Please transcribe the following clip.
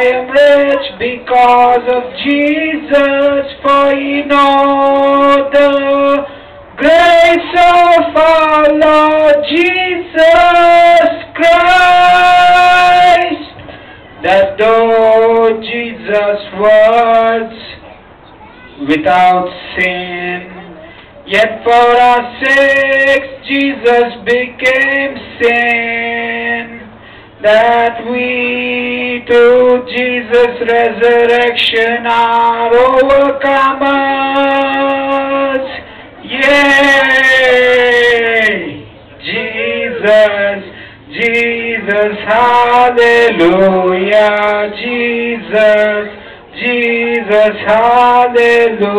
I am rich because of Jesus, for you know the grace of our Lord Jesus Christ, that though Jesus was without sin, yet for our sakes Jesus became sin that we through Jesus' resurrection are overcomers. Yay! Jesus, Jesus, hallelujah, Jesus, Jesus, hallelujah.